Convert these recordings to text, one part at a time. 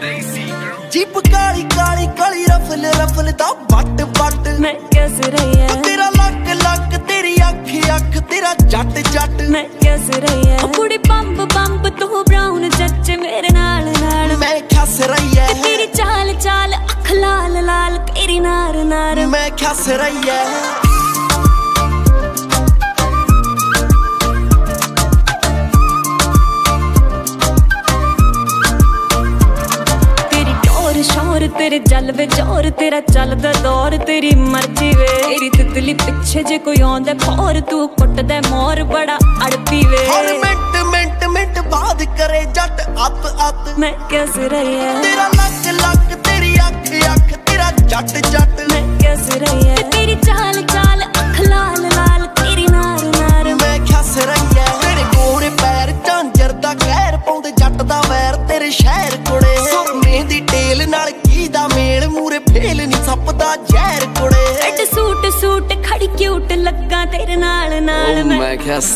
Jeep ਕਾਲੀ ਕਾਲੀ ਕਾਲੀ ਰਫਲ ਰਫਲ ਦਾ ਵੱਟ ਵੱਟ। ਮੈਂ ਕਿਸ ਰਹੀ ਐ? ਤੇਰਾ ਲੱਕ ਲੱਕ ਤੇਰੀ ਅੱਖ ਅੱਖ ਤੇਰਾ ਜੱਟ ਜੱਟ। ਮੈਂ ਕਿਸ ਰਹੀ ਐ? ਕੁੜੀ ਬੰਬ ਬੰਬ ਤੂੰ ਬ੍ਰਾਊਨ ਜੱਜ ਮੇਰੇ ਨਾਲ ਨਾਲ। ਮੈਂ ਖਸ ਰਹੀ ਐ। ਤੇਰੀ ਚਾਲ ਚਾਲ ਅੱਖ ਲਾਲ ਲਾਲ ਤੇਰੀ ਨਾਰ ਨਾਰ। ਮੈਂ ਖਸ ਰਹੀ ਐ। ਤੇਰੇ ਜਲਵੇ ਜੋਰ ਤੇਰਾ ਚੱਲਦਾ ਦੌਰ ਤੇਰੀ ਮਰਜ਼ੀ ਵੇ। ਤੇਰੀ ਤਿਤਲੀ ਪਿੱਛੇ ਜੇ ਕੋਈ ਆਉਂਦਾ ਫੌਰ ਤੂੰ ਕੁੱਟਦਾ ਮੋਰ ਬੜਾ ਅੜਪੀ ਵੇ। ਹਰ ਮਿੰਟ ਮਿੰਟ ਮਿੰਟ ਬਾਅਦ ਕਰੇ ਜੱਟ ਅੱਤ ਅੱਤ। ਮੈਂ ਕਿਸ ਰਹੀ ਤੇਰਾ ਲੱਕ ਲੱਕ ਤੇਰੀ ਅੱਖ ਅੱਖ ਤੇਰਾ ਜੱਟ ਜੱਟ। ਮੈਂ ਕਿਸ ਰਹੀ ਜ਼ਹਿਰ ਕੁੜੇ। ਐਡ ਸੂਟ ਸੂਟ ਖੜੀ ਕਿਊਟ ਲੱਗਾ ਤੇਰੇ ਨਾਲ ਨਾਲ ਮੈਂ।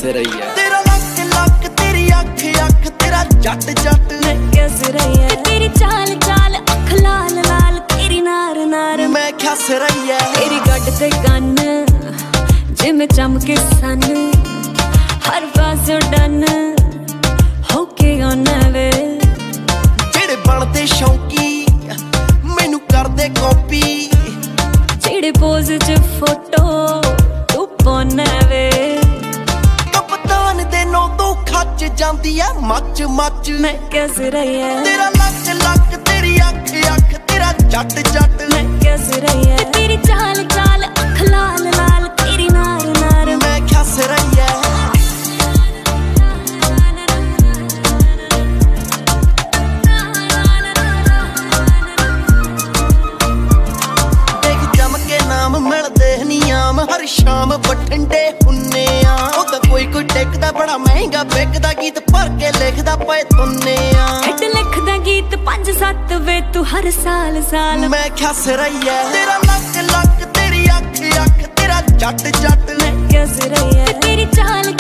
ਰਹੀ ਐ ਤੇਰਾ ਲੱਕ ਲੱਕ ਤੇਰੀ ਅੱਖ ਅੱਖ ਤੇਰਾ ਜੱਟ ਜੱਟ। ਮੈਂ ਕਿਸ ਰਹੀ ਹੈ ਤੇਰੀ ਚਾਲ ਚਾਲ ਅੱਖ ਲਾਲ ਲਾਲ ਤੇਰੀ ਨਾਰ ਨਾਰ। ਮੈਂ ਰਹੀ ਐ ਤੇਰੀ ਗੱਡ ਤੇ ਕੰਨ ਜਿਵੇਂ ਚਮਕੇ ਸਨ। ਹਰ ਪਾਸੋਂ ਡਨ। ਜਿਹੜੇ ਪੋਜ਼ 'ਚ ਫੋਟੋ ਤੂੰ ਪਾਉਣਾ ਵੇ? ਕਪਤਾਨ ਦੇ ਨੋ ਤੋਂ ਖੱਜ ਜਾਂਦੀ ਐ ਮੱਚ ਮੱਚ ਮੈਂ ਕਿਸ ਰਹੀ ਹੈ ਤੇਰਾ ਲੱਕ ਲੱਕ ਤੇਰੀ ਅੱਖ ਹਰ ਸ਼ਾਮ ਬਠਿੰਡੇ ਹੁੰਨੇ ਆ। ਉਹ ਤਾਂ ਕੋਈ ਕੋਈ ਟਿਕਦਾ ਬੜਾ ਮਹਿੰਗਾ ਵਿਕਦਾ ਗੀਤ ਭਰ ਕੇ ਲਿਖਦਾ ਪਏ ਤੁੰਨੇ ਆ। ਹਿੱਟ ਲਿਖਦਾ ਗੀਤ 5-7 ਵੇ ਤੂੰ ਹਰ ਸਾਲ ਸਾਲ। ਮੈਂ ਖਸ ਰਹੀ ਐ ਤੇਰਾ ਲੱਕ ਲੱਕ ਤੇਰੀ ਅੱਖ ਅੱਖ ਤੇਰਾ ਜੱਟ ਜੱਟ। ਮੈਂ ਕਿਸ ਰਹੀ ਤੇਰੀ ਚਾਲ